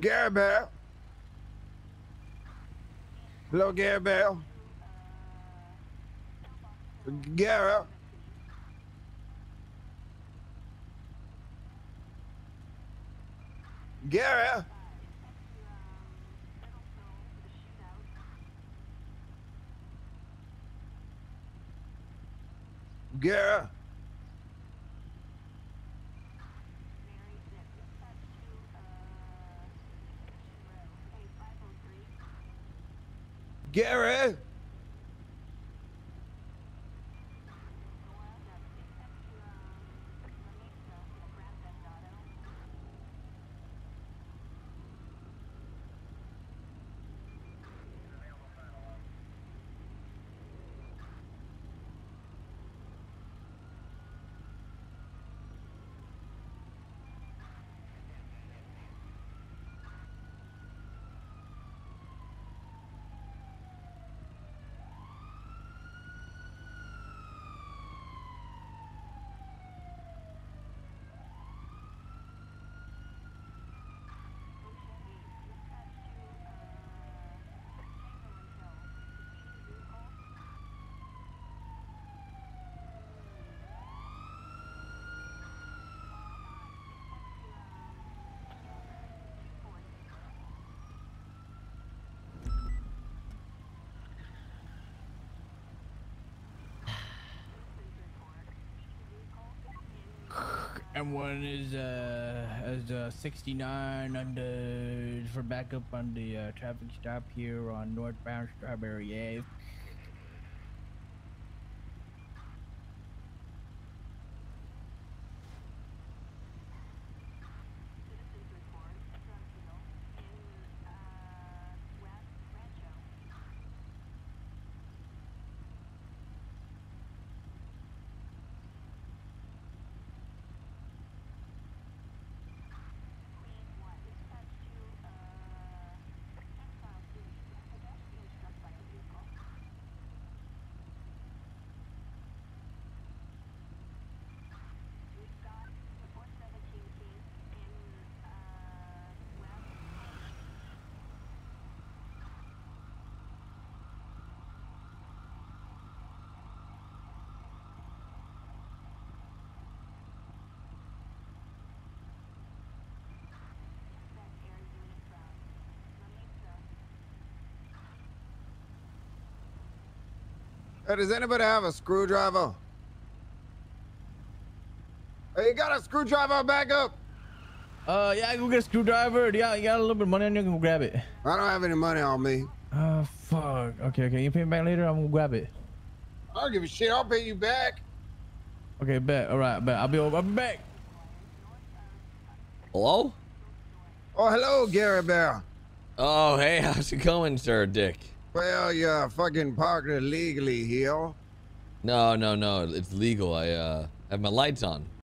Garry. Hello, Garry Berry. Garry. Garry. Garry. M1 is uh is uh 69 on the for backup on the uh, traffic stop here on northbound Strawberry Ave. Hey, does anybody have a screwdriver? Hey, you got a screwdriver back up? Uh, yeah, I go get a screwdriver. Yeah, you got a little bit of money on you. Go grab it. I don't have any money on me. Oh fuck. Okay, okay. You pay me back later. I'm gonna grab it. I don't give a shit. I'll pay you back. Okay, bet. All right, bet. I'll be over. I'll be back. Hello? Oh, hello, Garry Berry. Oh, hey, how's it going, sir, Dick? Well, you're fucking parked illegally here. No, no, no, it's legal. I uh have my lights on.